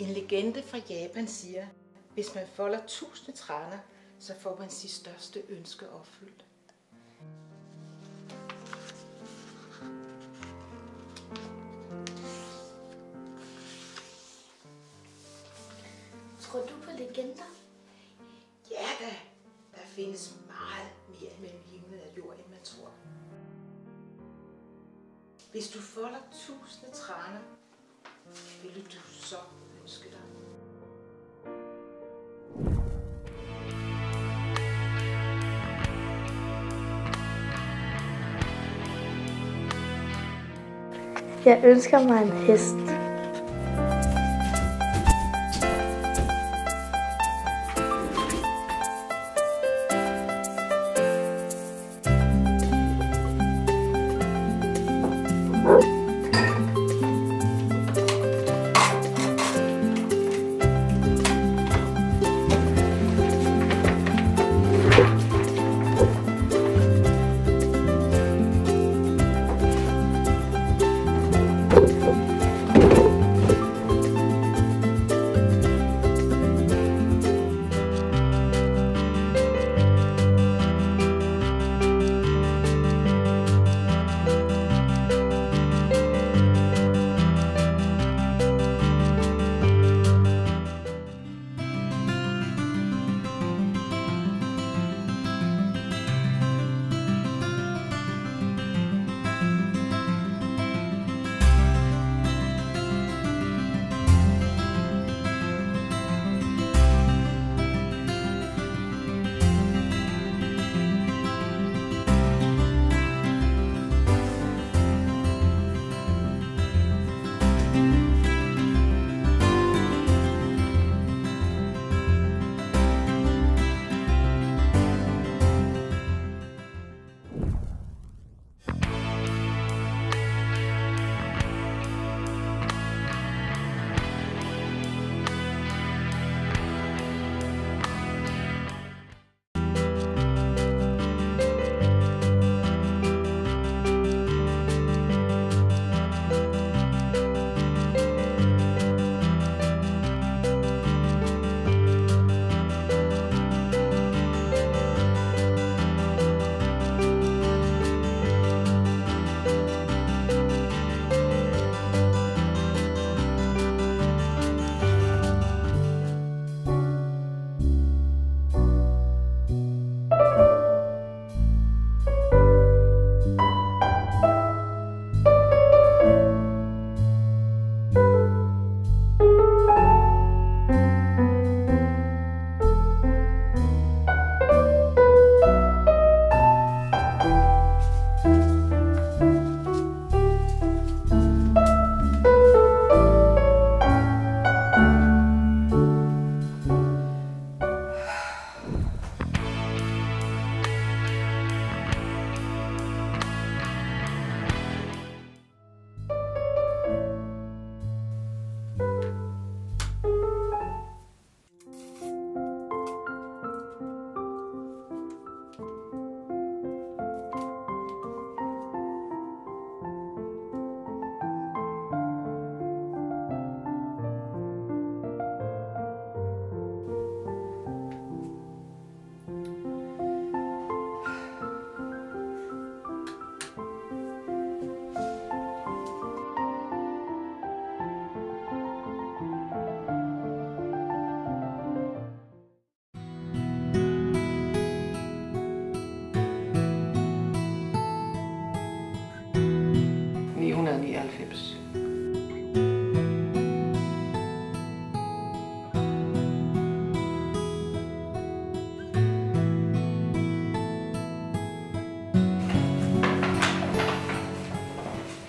En legende fra Japan siger, hvis man folder tusinde træner, så får man sit største ønske opfyldt. Tror du på legender? Ja da, der findes meget mere mellem himmel og jord, end man tror. Hvis du folder tusinde træner, vil du så ønske dig. Jeg ønsker mig en hest.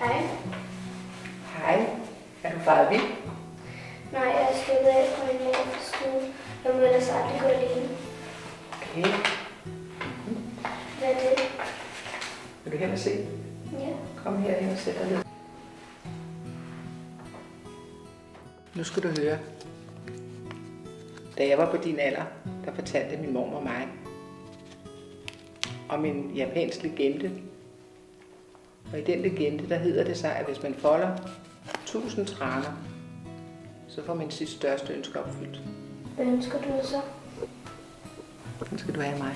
Hej. Hej, er du faret vild? Nej, jeg er sluttet af fra min mor på skole. Jeg må ellers aldrig gå alene. Okay, Hvad er det? vil du hen og se? Ja. Kom herhen og sæt dig ned. Nu skal du høre. Da jeg var på din alder, der fortalte min mor og mig om en japansk legende. Og i den legende, der hedder det sig, at hvis man folder 1000 traner, Så får man sit største ønske opfyldt. Hvad ønsker du så? Så skal du have mig.